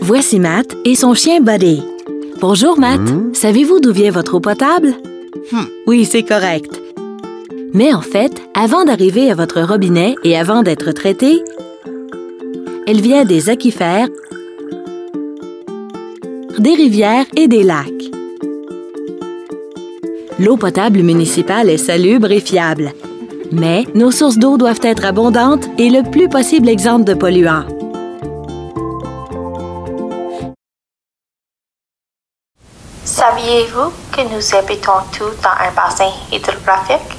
Voici Matt et son chien Buddy. Bonjour Matt, savez-vous d'où vient votre eau potable? Oui, c'est correct. Mais en fait, avant d'arriver à votre robinet et avant d'être traitée, elle vient des aquifères, des rivières et des lacs. L'eau potable municipale est salubre et fiable. Mais nos sources d'eau doivent être abondantes et le plus possible exemptes de polluants. Saviez-vous que nous habitons tous dans un bassin hydrographique?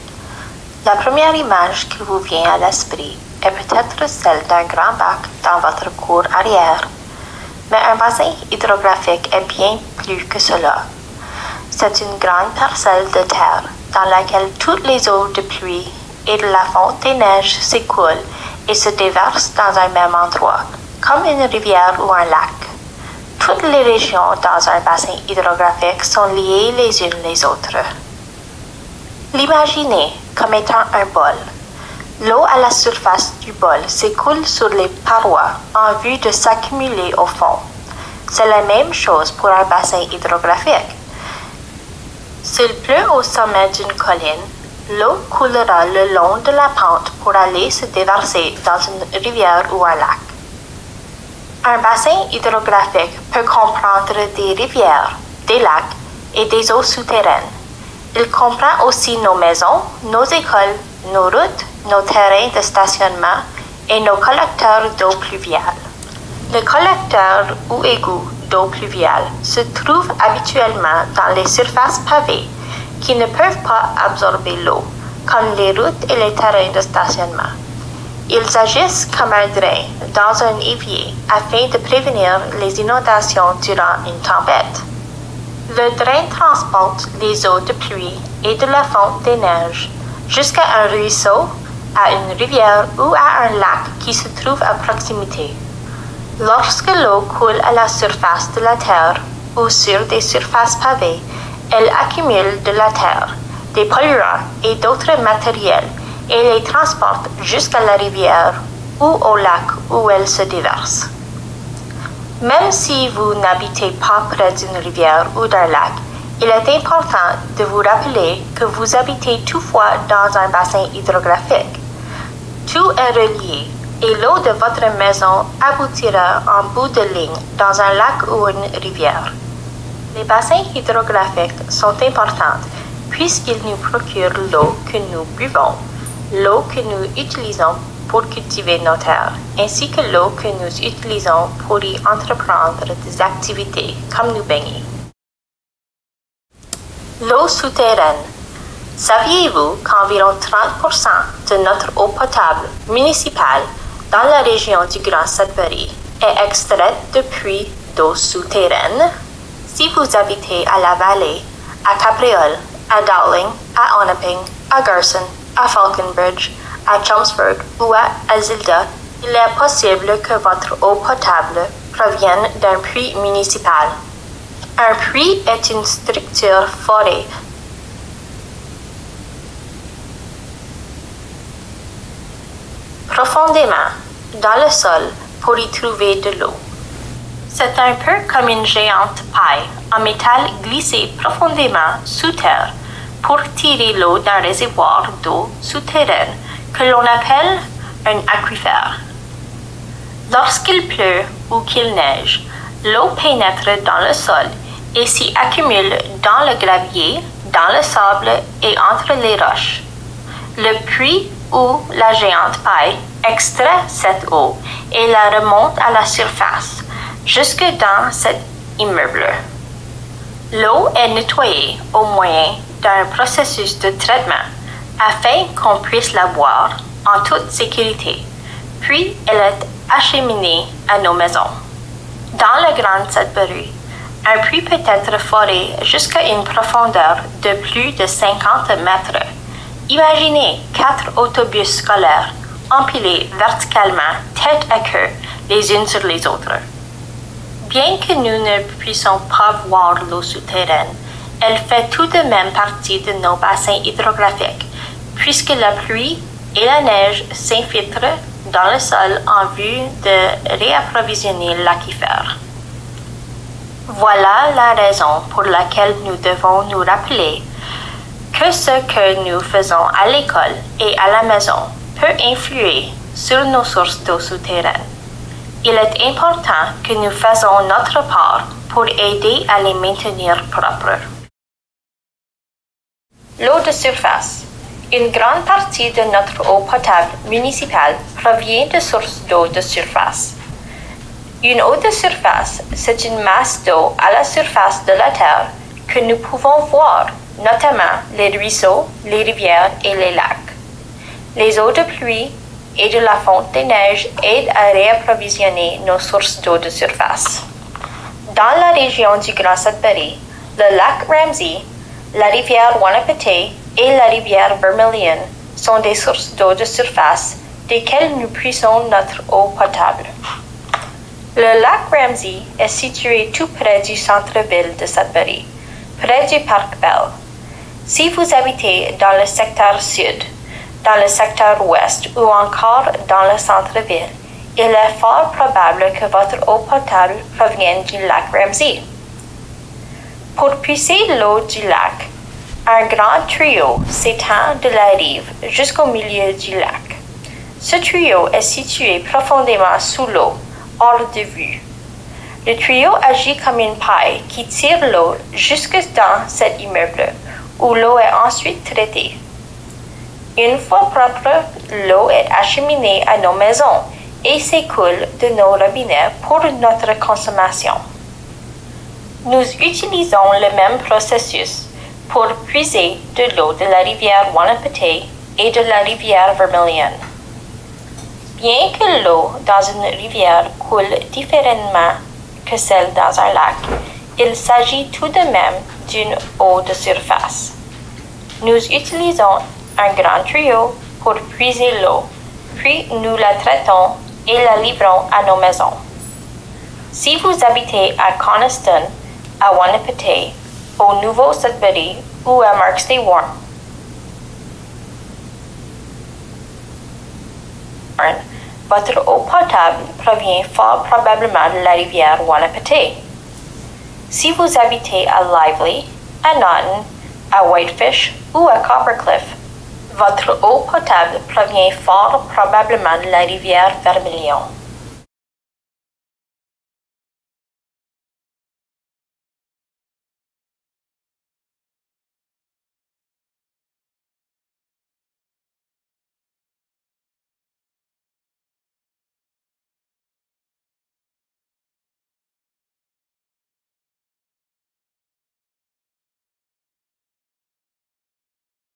La première image qui vous vient à l'esprit est peut-être celle d'un grand bac dans votre cour arrière. Mais un bassin hydrographique est bien plus que cela. C'est une grande parcelle de terre dans laquelle toutes les eaux de pluie et de la fonte des neiges s'écoulent et se déversent dans un même endroit, comme une rivière ou un lac. Toutes les régions dans un bassin hydrographique sont liées les unes les autres. L'imaginez comme étant un bol. L'eau à la surface du bol s'écoule sur les parois en vue de s'accumuler au fond. C'est la même chose pour un bassin hydrographique. S'il pleut au sommet d'une colline, l'eau coulera le long de la pente pour aller se déverser dans une rivière ou un lac. Un bassin hydrographique peut comprendre des rivières, des lacs et des eaux souterraines. Il comprend aussi nos maisons, nos écoles, nos routes, nos terrains de stationnement et nos collecteurs d'eau pluviale. Les collecteurs ou égouts d'eau pluviale se trouvent habituellement dans les surfaces pavées qui ne peuvent pas absorber l'eau, comme les routes et les terrains de stationnement. Ils agissent comme un drain dans un évier afin de prévenir les inondations durant une tempête. Le drain transporte les eaux de pluie et de la fonte des neiges jusqu'à un ruisseau, à une rivière ou à un lac qui se trouve à proximité. Lorsque l'eau coule à la surface de la terre ou sur des surfaces pavées, elle accumule de la terre, des polluants et d'autres matériels et les transporte jusqu'à la rivière ou au lac où elle se déverse. Même si vous n'habitez pas près d'une rivière ou d'un lac, il est important de vous rappeler que vous habitez toutefois dans un bassin hydrographique. Tout est relié et l'eau de votre maison aboutira en bout de ligne dans un lac ou une rivière. Les bassins hydrographiques sont importants puisqu'ils nous procurent l'eau que nous buvons, l'eau que nous utilisons pour cultiver nos terres, ainsi que l'eau que nous utilisons pour y entreprendre des activités comme nous baigner. L'eau souterraine. Saviez-vous qu'environ 30% de notre eau potable municipale dans la région du Grand Sudbury est extraite de puits d'eau souterraine? Si vous habitez à la vallée, à Capriole, à Dowling, à Onaping, à Garson, à Falconbridge, à Chelmsford ou à Azilda, il est possible que votre eau potable provienne d'un puits municipal. Un puits est une structure forée profondément dans le sol pour y trouver de l'eau. C'est un peu comme une géante paille en métal glissée profondément sous terre pour tirer l'eau d'un réservoir d'eau souterraine que l'on appelle un aquifère. Lorsqu'il pleut ou qu'il neige, l'eau pénètre dans le sol et s'y accumule dans le gravier, dans le sable et entre les roches. Le puits ou la géante paille extrait cette eau et la remonte à la surface, jusque dans cet immeuble. L'eau est nettoyée au moyen d'un processus de traitement afin qu'on puisse la boire en toute sécurité, puis elle est acheminée à nos maisons. Dans le Grand Sudbury, un puits peut être foré jusqu'à une profondeur de plus de 50 mètres. Imaginez quatre autobus scolaires empilés verticalement, tête à queue, les unes sur les autres. Bien que nous ne puissions pas voir l'eau souterraine, elle fait tout de même partie de nos bassins hydrographiques, puisque la pluie et la neige s'infiltre dans le sol en vue de réapprovisionner l'aquifère. Voilà la raison pour laquelle nous devons nous rappeler que ce que nous faisons à l'école et à la maison peut influer sur nos sources d'eau souterraines. Il est important que nous faisons notre part pour aider à les maintenir propres. L'eau de surface. Une grande partie de notre eau potable municipale provient de sources d'eau de surface. Une eau de surface, c'est une masse d'eau à la surface de la Terre que nous pouvons voir, notamment les ruisseaux, les rivières et les lacs. Les eaux de pluie et de la fonte des neiges aident à réapprovisionner nos sources d'eau de surface. Dans la région du Grand Sudbury, le lac Ramsey, la rivière Wanapete et la rivière Vermilion sont des sources d'eau de surface desquelles nous puissons notre eau potable. Le lac Ramsey est situé tout près du centre-ville de Sudbury, près du Parc Bell. Si vous habitez dans le secteur sud, dans le secteur ouest ou encore dans le centre-ville, il est fort probable que votre eau potable provienne du lac Ramsey. Pour puiser l'eau du lac, un grand tuyau s'étend de la rive jusqu'au milieu du lac. Ce tuyau est situé profondément sous l'eau hors de vue. Le tuyau agit comme une paille qui tire l'eau jusque dans cet immeuble, où l'eau est ensuite traitée. Une fois propre, l'eau est acheminée à nos maisons et s'écoule de nos robinets pour notre consommation. Nous utilisons le même processus pour puiser de l'eau de la rivière Wanapete et de la rivière Vermilion. Bien que l'eau dans une rivière coule différemment que celle dans un lac, il s'agit tout de même d'une eau de surface. Nous utilisons un grand tuyau pour puiser l'eau, puis nous la traitons et la livrons à nos maisons. Si vous habitez à Coniston, à Wanapete, au Nouveau-Sudbury ou à Marks Warren, votre eau potable provient fort probablement de la rivière Wanapete. Si vous habitez à Lively, à Naughton, à Whitefish ou à Coppercliff, votre eau potable provient fort probablement de la rivière Vermilion.